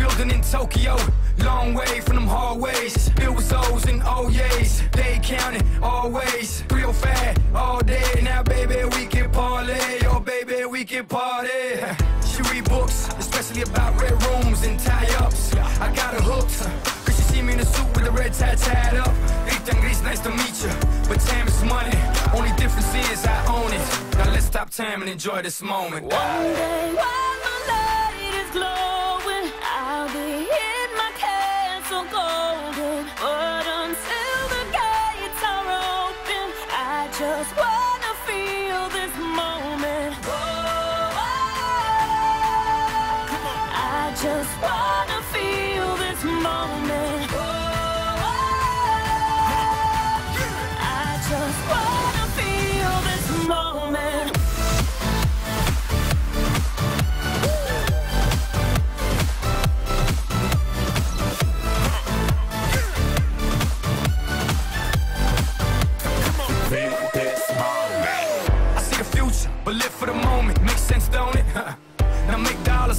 Building in Tokyo. Long way from them hallways. It was O's and O's. They counted always. 305 all day. Now, baby, we can parlay. Oh, baby, we can party. She read books, especially about red rooms and tie ups. I got her hooked. Cause she see me in a suit with a red tie tied up. Gris, nice to meet you. But time is money. Only difference is I own it. Now let's stop time and enjoy this moment. One day while the light is glowing, just wanna feel this moment. Oh, I just wanna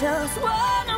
just one